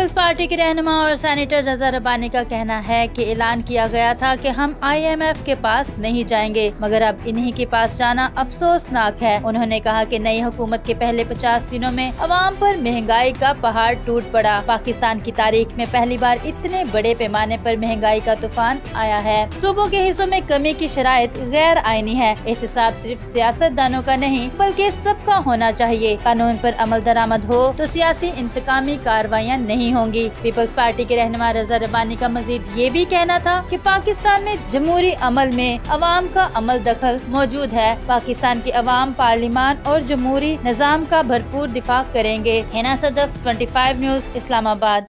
Peoples party के रहनुमा और सेनेटर रजा रबानी का कहना है कि ऐलान किया गया था कि हम आईएमएफ के पास नहीं जाएँगे, मगर अब इन्हीं के पास जाना अफसोसनाक है। उन्होंने कहा कि नई हुकूमत के पहले 50 दिनों में अवाम पर महँगाई का पहाड़ टूट पड़ा। पाकिस्तान की तारीख में पहली बार इतने बड़े पैमाने पर महँगाई का तूफ़ान आया है। सूबों के हिस्सों में कमी की शराय गैर आईनी है। एहतसाब सिर्फ़ सियासतदानों का नहीं, बल्कि सबका होना चाहिए। कानून पर अमल दरामद हो तो सियासी इंतकामी कार्रवाइयाँ नहीं होंगी। पीपल्स पार्टी के रहनुमा रजा रबानी का मजीद ये भी कहना था कि पाकिस्तान में जमहूरी अमल में अवाम का अमल दखल मौजूद है। पाकिस्तान की अवाम पार्लिमान और जमहूरी निज़ाम का भरपूर दिफा करेंगे। हिना सदफ 25 न्यूज़, इस्लामाबाद।